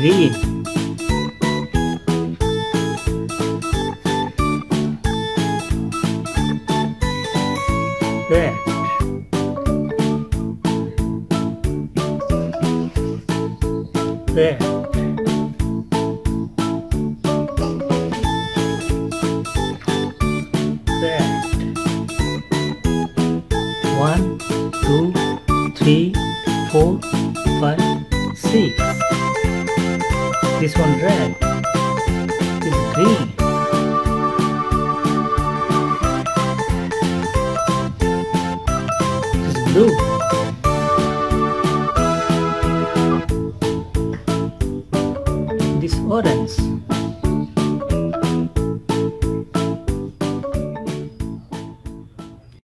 green. Red. Red 1, 2, 3, 4, 5, 6. This one red. This green. This blue. This orange.